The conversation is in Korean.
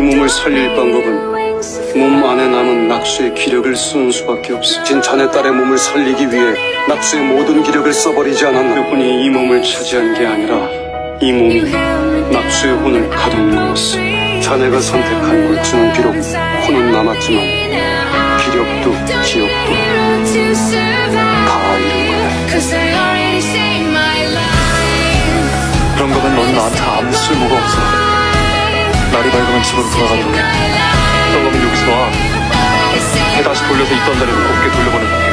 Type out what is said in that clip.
몸을 살릴 방법은 몸 안에 남은 낙수의 기력을 쓰는 수밖에 없어. 진 자네 딸의 몸을 살리기 위해 낙수의 모든 기력을 써버리지 않았나. 그뿐이 이 몸을 차지한 게 아니라 이 몸이 낙수의 혼을 가둔 거였어. 자네가 선택한 골수는 비록 혼은 남았지만 기력도 기억도 다 잃은 거야. 그런 거면 넌 나한테 아무 쓸모가 없어. 날이 밝으면 집으로 거야. 그런 거면 여기서 와. 배 다시 돌려서 있던 대로 곱게 돌려버려.